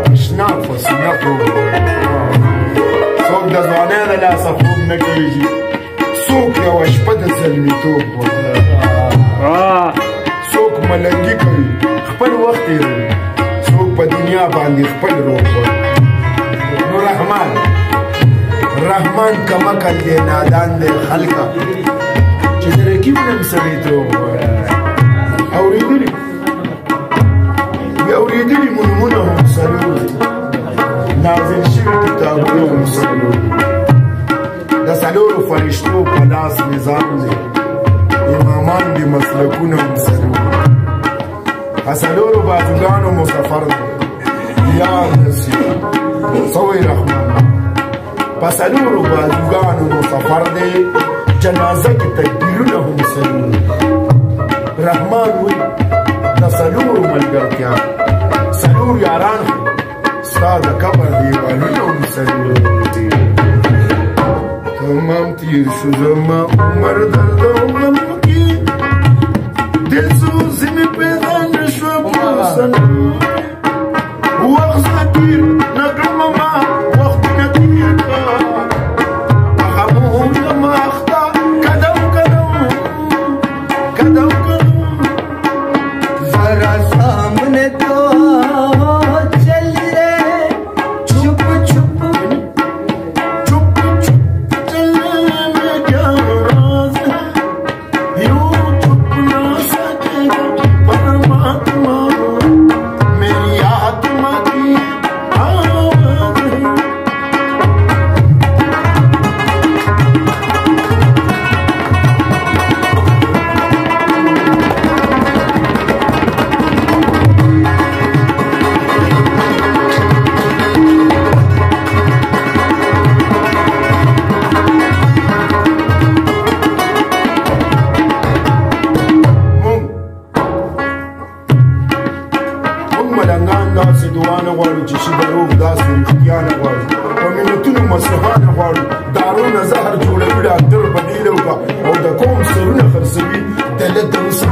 تشنان خوشنه خوب څوک د ځوانۍ له لاسه خوب نه کېږي څوک یوه شپه د زلمیتوب څوک ملنګي کوي خپل وخت تېروي څوک په دنیا باندې خپل روغ نو رحمان رحمان کمکل دی نادان دی خلکه چې د رقیب نن سړی دروغ وایي فرشتو په لاس مې ځان دی امامان دي مسلکونه هم سلو په څلورو بازوګانو مو سفر دی یا نسي سوی رحمان په څلورو بازوګانو مو سفر دی جنازه کې تکبیرونه هم سلو رحمان وي د څلورو ملګرتیا څلور یاران ستا د قبر دیوالونه هم سلو Tamam diye şu zaman umarda doğmam ki Desu zimi pedan şöpü sana Vaksa kir nakramama vakti kadir ka Akamuhum lama akta kadam kadam Kadam kadam Zara samne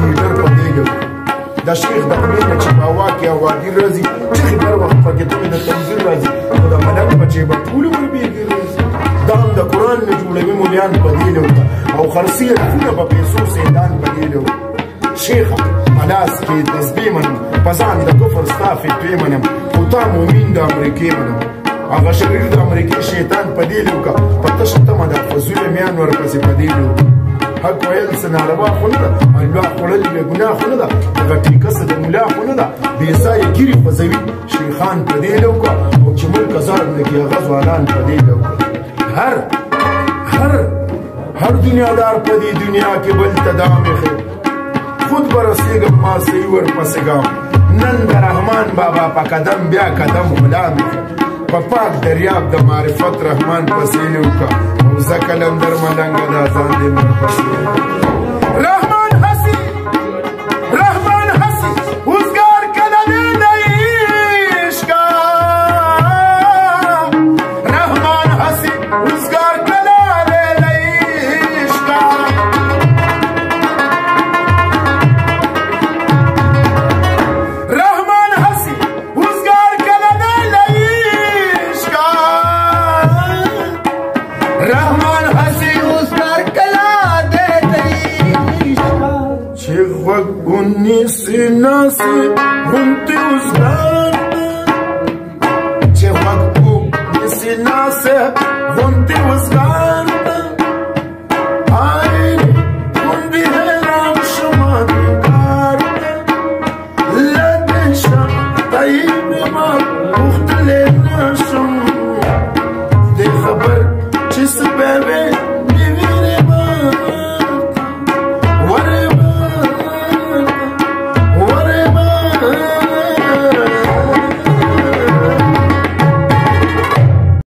ګیدر پدېږي دا شیخ د خپلې چې په واکه او وادي راځي چې هر وخت په کې د تنظیم راځي او د ملک په چې په ټول وربيږي دا هم د قران نه جوړوي مولیان پدېلو او خرسي خونه په پیسو سیدان پدېلو شیخ پلاس کې تسبیح منم پزان د کفر ستافي پیمنم او تا مومین د امریکې منم هغه شریر د امریکای شیطان په دی لوکه په تشه تمه ده په زوی میان ورپسې په دی لوکه حق ویل څه ناروا خو نه ده انواع خوړل بې ګناه خو نه ده دغه ټیکسه د ملا خو نه ده بې ځایه ګیرې خوځوي شیخان په دې ډول کړه او چې ملک ازار لګي هغه ځوانان په دې ډول هر هر هر دنیادار په دې دنیا کې بل تدام خیر خود برسېږم ما سې ورپسې ګام نن د رحمان بابا په قدم بیا قدم غلام په پاک دریاب د معرفت رحمان پسې لوکه Za kalam dar mananga Unisinasi, unti usnasi